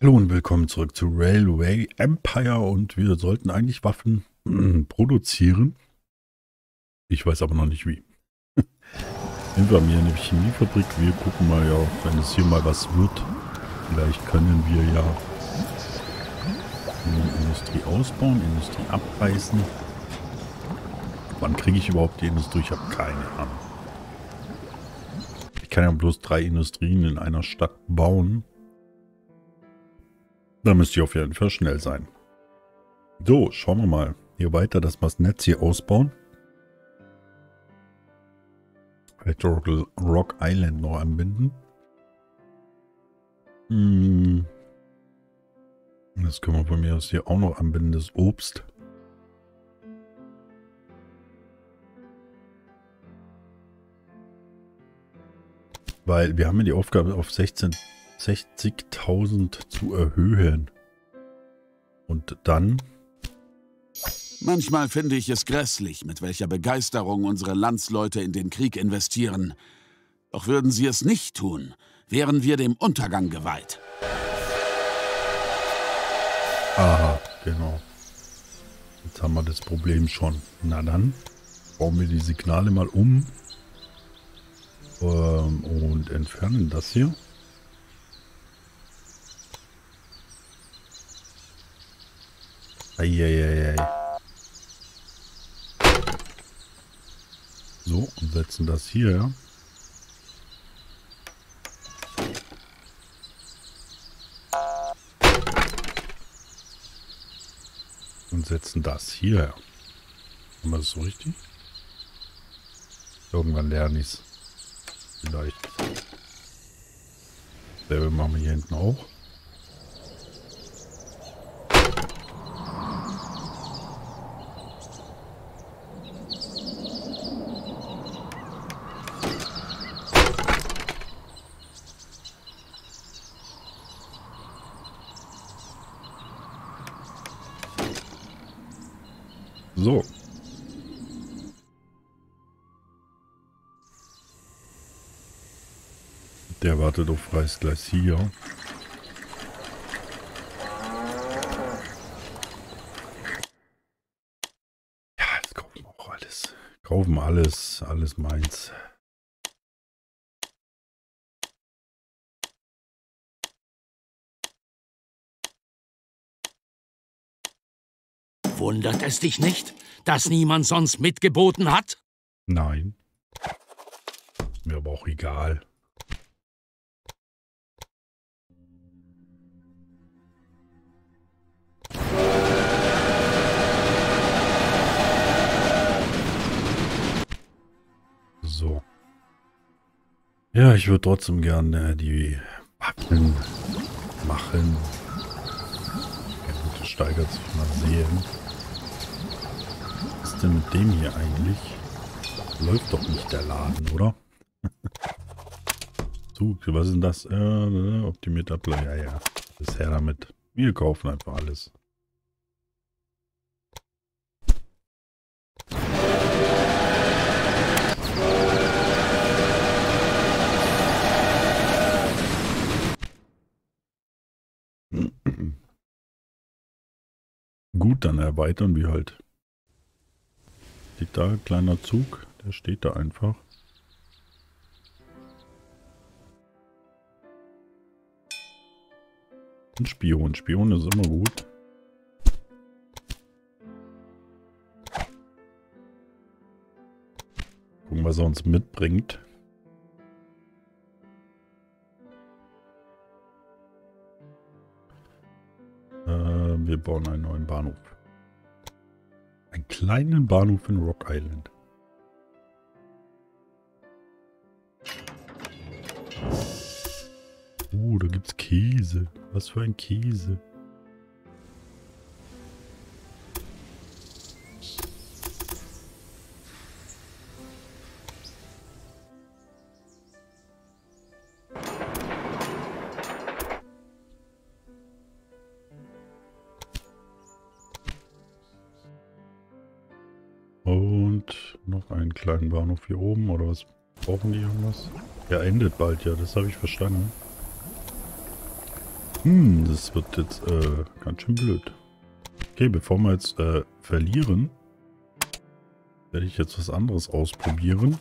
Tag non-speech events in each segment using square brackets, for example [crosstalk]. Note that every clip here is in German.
Hallo und willkommen zurück zu Railway Empire und wir sollten eigentlich Waffen äh, produzieren. Ich weiß aber noch nicht wie. [laughs] Hier in der Chemiefabrik. Wir gucken mal ja, wenn es hier mal was wird. Vielleicht können wir ja Industrie ausbauen, Industrie abreißen. Wann kriege ich überhaupt die Industrie? Ich habe keine Ahnung. Ich kann ja bloß drei Industrien in einer Stadt bauen. Da müsste ich auf jeden Fall schnell sein. So, schauen wir mal. Hier weiter das Netz hier ausbauen. Vielleicht Rock Island noch anbinden. Hm. Das können wir von mir aus hier auch noch anbinden, das Obst. Weil wir haben ja die Aufgabe auf 16 60.000 zu erhöhen. Und dann... Manchmal finde ich es grässlich, mit welcher Begeisterung unsere Landsleute in den Krieg investieren. Doch würden sie es nicht tun, wären wir dem Untergang geweiht. Aha, genau. Jetzt haben wir das Problem schon. Na dann, bauen wir die Signale mal um ähm, und entfernen das hier. Eieiei. So, und setzen das hier. Und setzen das hier. Haben wir das so richtig? Irgendwann lerne ich es. Vielleicht. Selbe machen wir hier hinten auch. So. Der wartet auf freies Gleis hier. Kaufen auch alles. Kaufen alles, alles meins. Wundert es dich nicht, dass niemand sonst mitgeboten hat? Nein. Mir aber auch egal. So. Ja, ich würde trotzdem gerne die Waffen machen. Ja, gut, das steigert sich mal sehen denn mit dem hier eigentlich? Läuft doch nicht der Laden, oder? [laughs] Zug, was ist denn das? Äh, optimierter Play. Ja, ja. Her damit. Wir kaufen einfach alles. [clears throat] Gut, dann erweitern wir halt. Steht da ein kleiner Zug? Der steht da einfach. Ein Spion. Spion ist immer gut. Gucken, was er uns mitbringt. Äh, wir bauen einen neuen Bahnhof. Einen kleinen Bahnhof in Rock Island. Oh, da gibt's Käse. Was für ein Käse. Hier oben oder was brauchen die irgendwas? Ja, endet bald, ja, das habe ich verstanden. Hm, das wird jetzt äh, ganz schön blöd. Okay, bevor wir jetzt äh, verlieren, werde ich jetzt was anderes ausprobieren.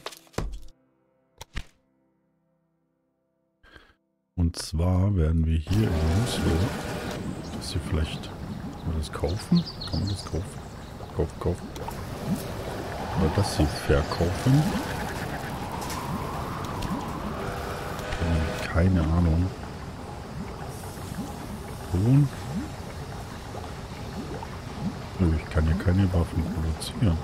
Und zwar werden wir hier in Muslo, das hier vielleicht, kann das kaufen? Kann man das kaufen? Kaufen, kaufen. Oder das hier verkaufen. Keine Ahnung. Ton. Ich kann hier keine Waffen produzieren.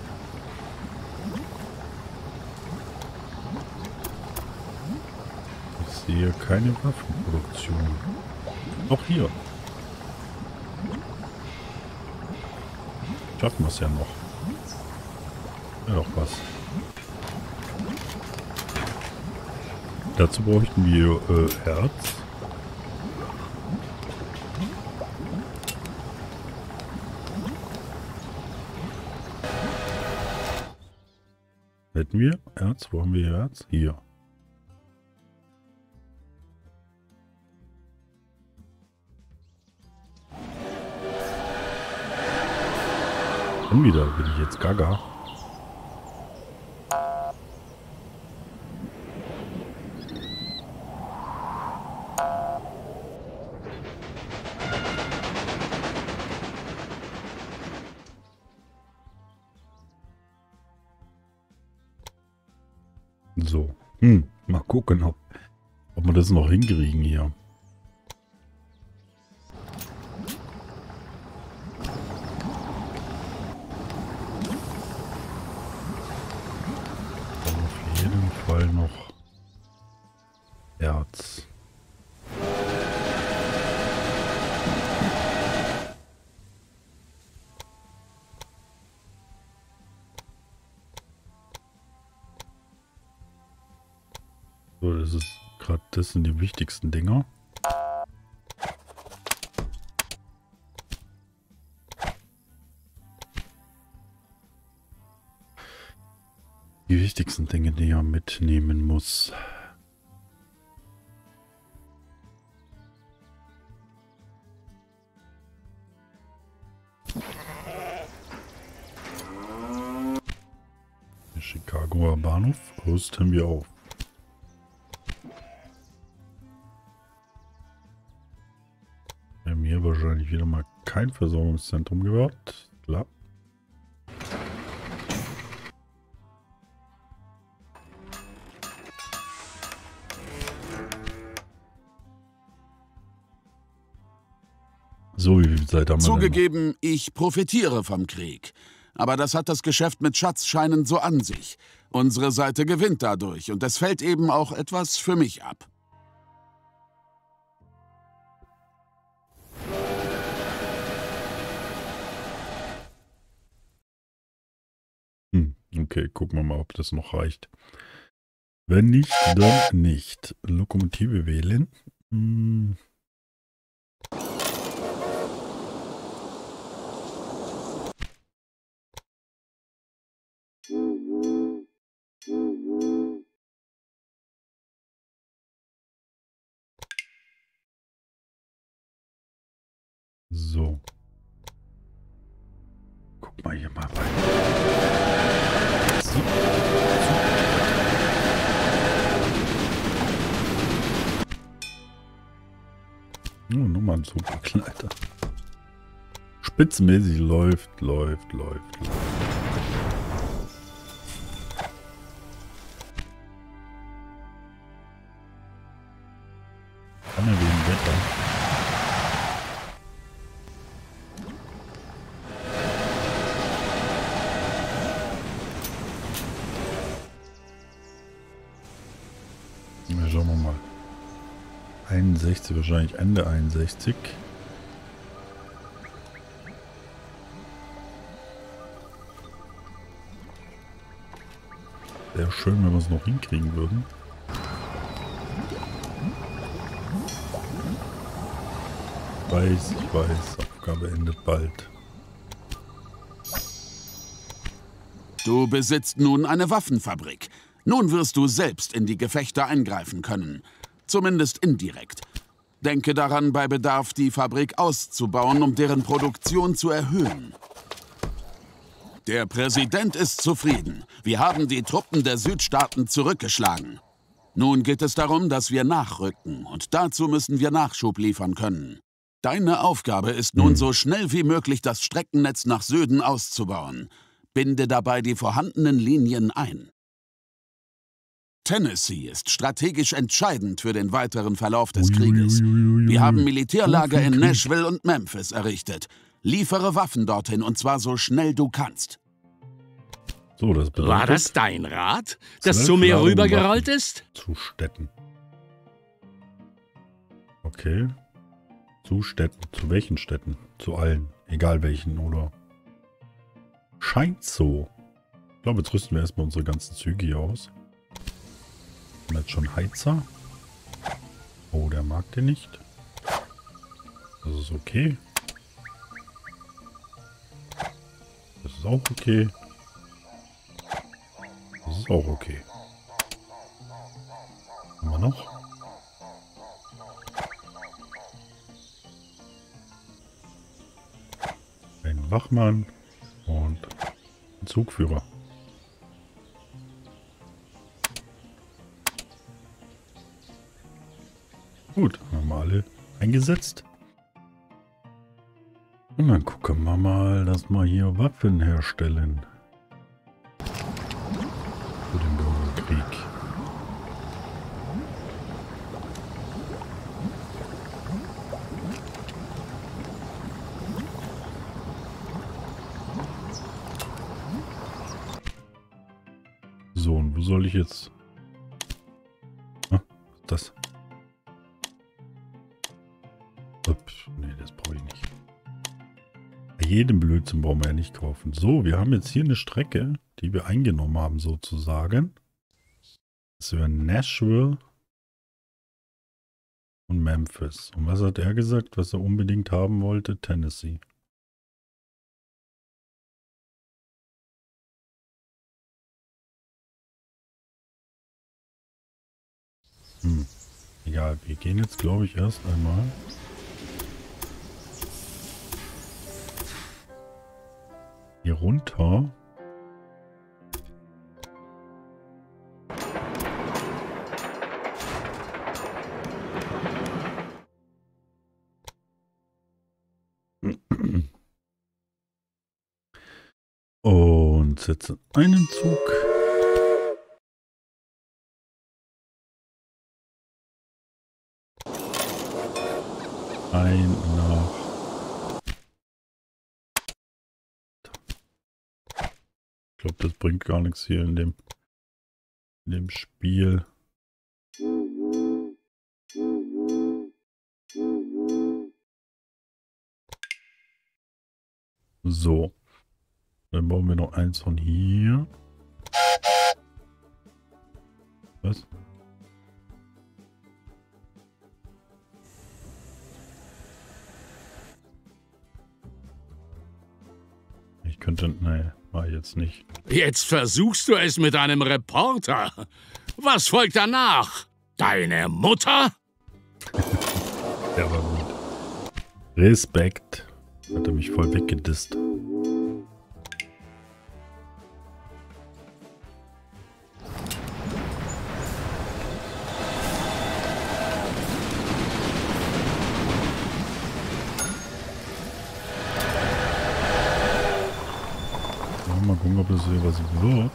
Ich sehe keine Waffenproduktion. Auch hier. Schaffen wir es ja noch. Ja, doch was. Dazu bräuchten wir äh, Herz. Hätten wir Erz? Wo haben wir Erz? Hier. Schon wieder bin ich jetzt gaga. So. Hm, mal gucken, ob, ob wir das noch hinkriegen hier. So, das ist gerade, das sind die wichtigsten Dinger. Die wichtigsten Dinge, die er mitnehmen muss. Chicagoer Bahnhof rüsten wir auf. Hier wahrscheinlich wieder mal kein Versorgungszentrum gehabt. Klar. So, wie viel Zeit haben wir? Zugegeben, ich profitiere vom Krieg. Aber das hat das Geschäft mit Schatzscheinen so an sich. Unsere Seite gewinnt dadurch und es fällt eben auch etwas für mich ab. Okay, gucken wir mal, ob das noch reicht. Wenn nicht, dann nicht. Lokomotive wählen. Hm. So. Guck mal hier mal rein. So. Oh, nochmal ein Superkleider. Spitzenmäßig läuft, läuft, läuft, läuft. Wir mal. 61, wahrscheinlich Ende 61. Wäre schön, wenn wir es noch hinkriegen würden. Ich weiß, ich weiß, Aufgabe endet bald. Du besitzt nun eine Waffenfabrik. Nun wirst du selbst in die Gefechte eingreifen können. Zumindest indirekt. Denke daran, bei Bedarf die Fabrik auszubauen, um deren Produktion zu erhöhen. Der Präsident ist zufrieden. Wir haben die Truppen der Südstaaten zurückgeschlagen. Nun geht es darum, dass wir nachrücken, und dazu müssen wir Nachschub liefern können. Deine Aufgabe ist nun, hm. so schnell wie möglich das Streckennetz nach Süden auszubauen. Binde dabei die vorhandenen Linien ein. Tennessee ist strategisch entscheidend für den weiteren Verlauf des Krieges. Wir haben Militärlager in Nashville und Memphis errichtet. Liefere Waffen dorthin und zwar so schnell du kannst. So, das bedeutet, War das dein Rad, das zu mir rübergerollt ist? Zu Städten. Okay. Zu Städten. Zu welchen Städten? Zu allen. Egal welchen, oder? Scheint so. Ich glaube, jetzt rüsten wir erstmal unsere ganzen Züge hier aus. Und jetzt schon Heizer. Oh, der mag den nicht. Das ist okay. Das ist auch okay. Das ist auch okay. Haben wir noch? Ein Wachmann und ein Zugführer. Gut, haben wir alle eingesetzt. Und dann gucken wir mal, dass wir hier Waffen herstellen. Für den Bürgerkrieg. So, und wo soll ich jetzt... 13 brauchen wir ja nicht kaufen. So, wir haben jetzt hier eine Strecke, die wir eingenommen haben sozusagen. Das wäre Nashville und Memphis. Und was hat er gesagt, was er unbedingt haben wollte? Tennessee. Hm. Egal, wir gehen jetzt, glaube ich, erst einmal hier runter. Und setzen einen Zug. Ein nach glaube, das bringt gar nichts hier in dem, in dem Spiel. So. Dann bauen wir noch eins von hier. Was? Ich könnte... Nee. War jetzt nicht. Jetzt versuchst du es mit einem Reporter. Was folgt danach? Deine Mutter? Der war gut. Respekt. Hat er mich voll weggedisst. Was wird.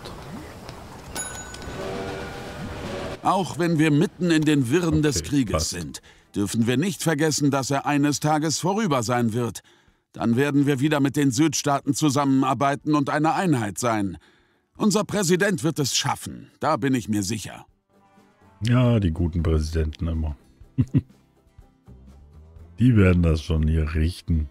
Auch wenn wir mitten in den Wirren okay, des Krieges passt. sind, dürfen wir nicht vergessen, dass er eines Tages vorüber sein wird. Dann werden wir wieder mit den Südstaaten zusammenarbeiten und eine Einheit sein. Unser Präsident wird es schaffen, da bin ich mir sicher. Ja, die guten Präsidenten immer. [laughs] die werden das schon hier richten.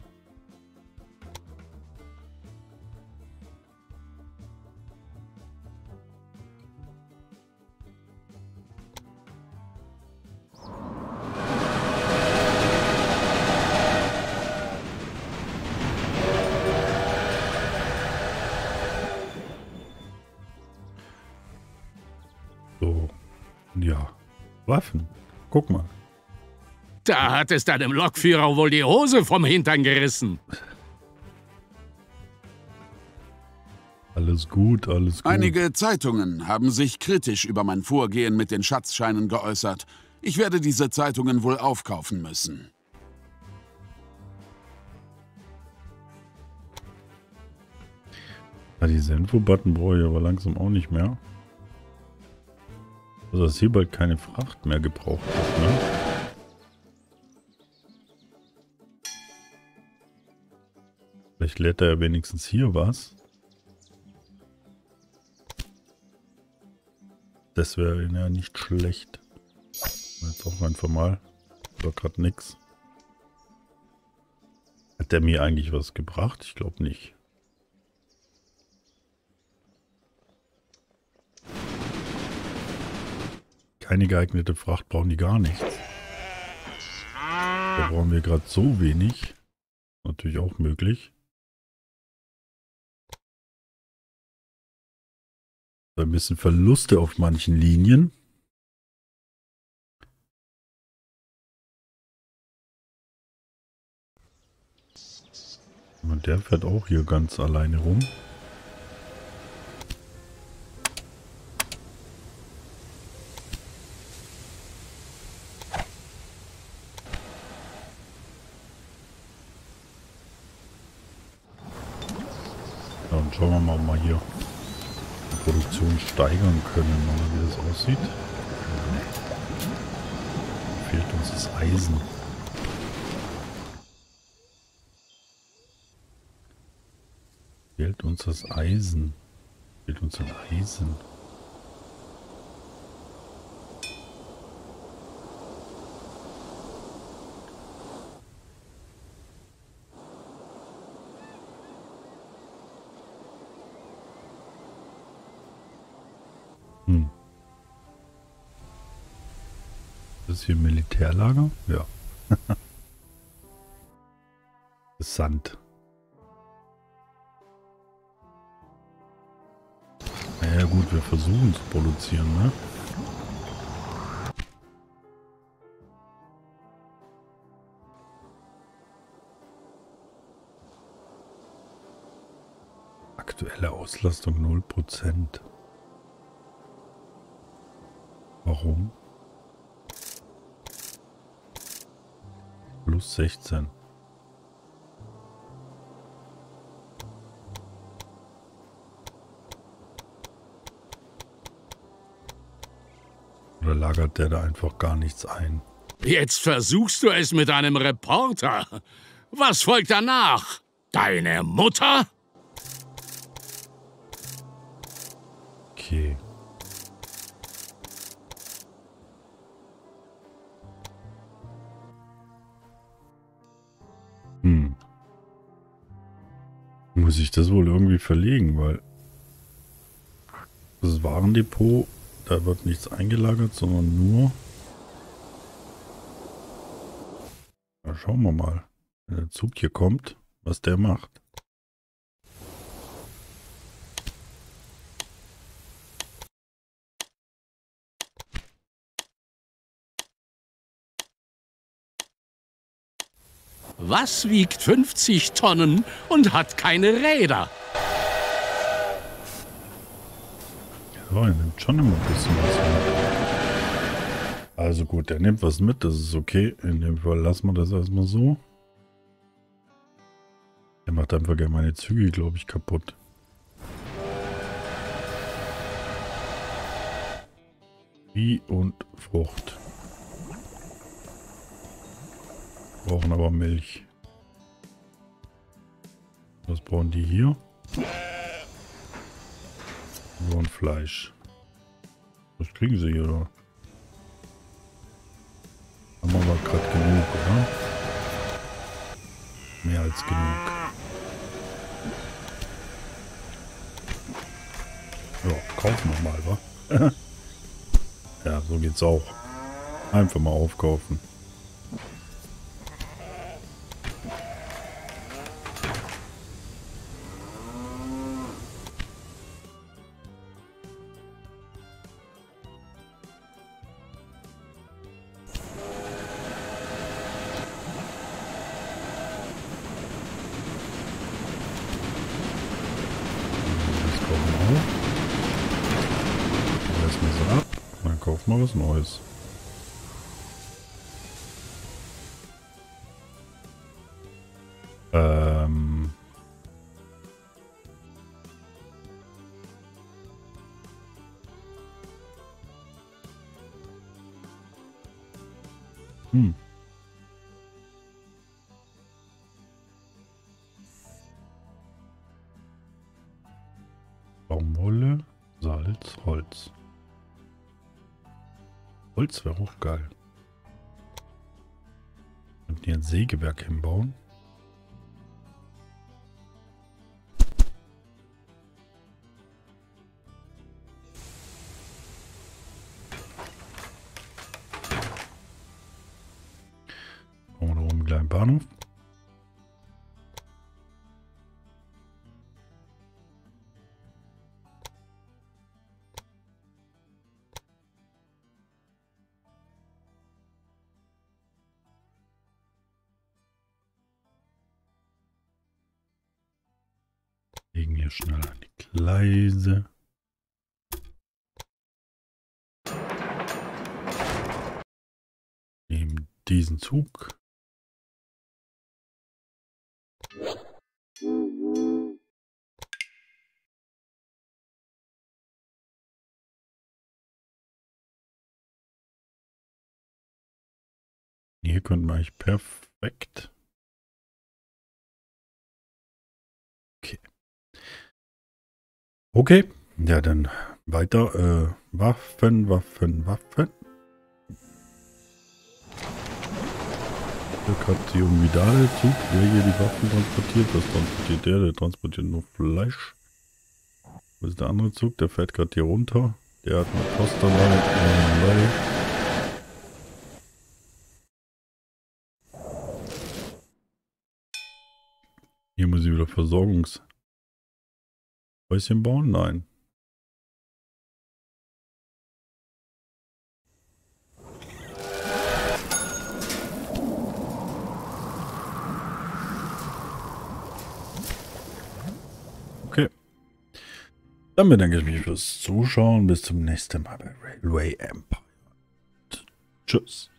Waffen. Guck mal. Da hat es deinem Lokführer wohl die Hose vom Hintern gerissen. Alles gut, alles gut. Einige Zeitungen haben sich kritisch über mein Vorgehen mit den Schatzscheinen geäußert. Ich werde diese Zeitungen wohl aufkaufen müssen. Ja, diese Info-Button brauche ich aber langsam auch nicht mehr. Also dass hier bald keine Fracht mehr gebraucht wird, ne? Vielleicht lädt er ja wenigstens hier was. Das wäre ja nicht schlecht. Jetzt auch einfach mal. War gerade nix. Hat der mir eigentlich was gebracht? Ich glaube nicht. Keine geeignete Fracht brauchen die gar nichts. Da brauchen wir gerade so wenig. Natürlich auch möglich. Ein bisschen Verluste auf manchen Linien. Und der fährt auch hier ganz alleine rum. Schauen wir mal, ob wir hier die Produktion steigern können, oder wie das aussieht. Fehlt uns das Eisen. Fehlt uns das Eisen. Fehlt uns ein Eisen. Das hier Militärlager? Ja. [laughs] das Sand. Naja gut, wir versuchen zu produzieren, ne? Aktuelle Auslastung 0%. Warum? Plus 16. Oder lagert der da einfach gar nichts ein? Jetzt versuchst du es mit einem Reporter. Was folgt danach? Deine Mutter? Muss ich das wohl irgendwie verlegen, weil das Warendepot, da wird nichts eingelagert, sondern nur... Na, schauen wir mal, wenn der Zug hier kommt, was der macht. Was wiegt 50 Tonnen und hat keine Räder? Ja, er nimmt schon immer ein bisschen was mit. Also gut, er nimmt was mit, das ist okay. In dem Fall lassen wir das erstmal so. Er macht einfach gerne meine Züge, glaube ich, kaputt. Vieh und Frucht. Brauchen aber Milch. Was brauchen die hier? Nur ein Fleisch. Was kriegen sie hier? Haben wir aber gerade genug, oder? Mehr als genug. Ja, kaufen wir mal, wa? [laughs] ja, so geht's auch. Einfach mal aufkaufen. Mal was Neues. Ähm. Hm. Baumwolle, Salz, Holz. Holz wäre auch geil. Und hier ein Sägewerk hinbauen. Hier schnell an die Gleise. Nehmen diesen Zug. Hier könnten wir eigentlich perfekt Okay, ja dann weiter. Äh, Waffen, Waffen, Waffen. Lokation Vidal, Zug, wer hier die Waffen transportiert, was transportiert der? Der transportiert nur Fleisch. Wo ist der andere Zug? Der fährt gerade hier runter. Der hat eine Post dabei. Hier muss ich wieder Versorgungs... Häuschen bauen? Nein. Okay. Dann bedanke ich mich fürs Zuschauen. Bis zum nächsten Mal bei Railway Empire. Tschüss.